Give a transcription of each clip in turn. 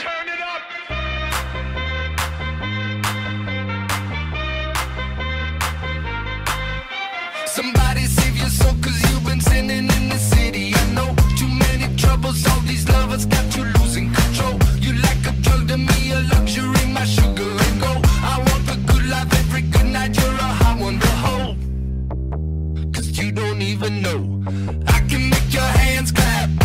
Turn it up! Somebody save your soul, cause you've been sinning in the city. I know too many troubles, all these lovers got you losing control. You like a drug to me, a luxury, my sugar and gold. I want the good life every good night, you're a hot one to hold. Cause you don't even know. I can make your hands clap.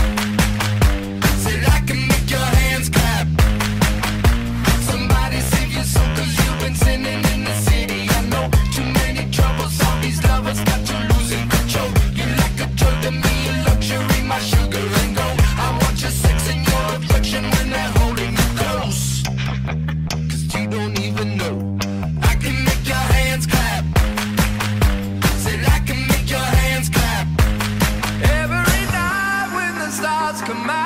come out.